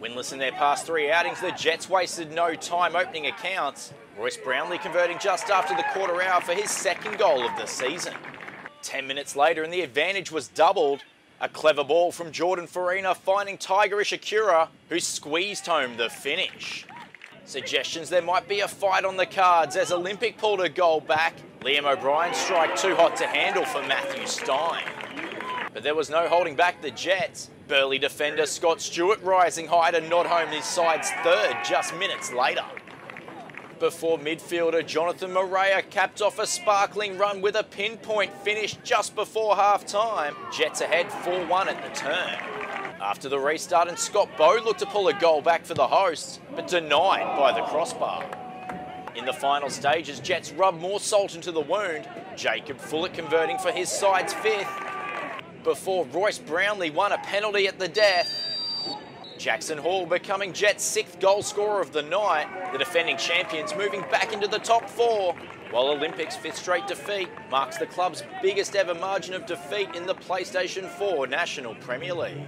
Winless in their past three outings, the Jets wasted no time opening accounts. Royce Brownlie converting just after the quarter hour for his second goal of the season. Ten minutes later, and the advantage was doubled. A clever ball from Jordan Farina finding Tiger Ishikura, who squeezed home the finish. Suggestions there might be a fight on the cards as Olympic pulled a goal back. Liam O'Brien strike too hot to handle for Matthew Stein. But there was no holding back the Jets. Burley defender Scott Stewart rising high to nod home his side's third just minutes later. Before midfielder Jonathan Morea capped off a sparkling run with a pinpoint finish just before half time. Jets ahead 4-1 at the turn. After the restart and Scott Bowe looked to pull a goal back for the hosts, but denied by the crossbar. In the final stages, Jets rub more salt into the wound, Jacob Fullett converting for his side's fifth, before Royce Brownlie won a penalty at the death. Jackson Hall becoming Jets' sixth goal scorer of the night, the defending champions moving back into the top four, while Olympics' fifth straight defeat marks the club's biggest ever margin of defeat in the PlayStation 4 National Premier League.